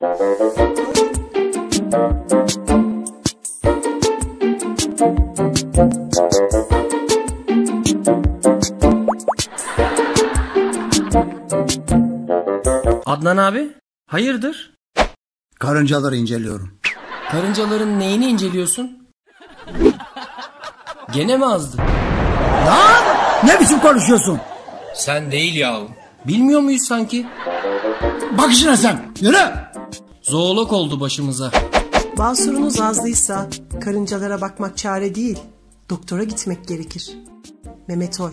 Adnan abi, hayırdır? Karıncaları inceliyorum. Karıncaların neyini inceliyorsun? Gene mi azdı? Lan! Ne biçim konuşuyorsun? Sen değil yahu. Bilmiyor muyuz sanki? Bak işine sen. Yürü. Zoolog oldu başımıza. Basurunuz azdıysa karıncalara bakmak çare değil. Doktora gitmek gerekir. Mehmet Ol.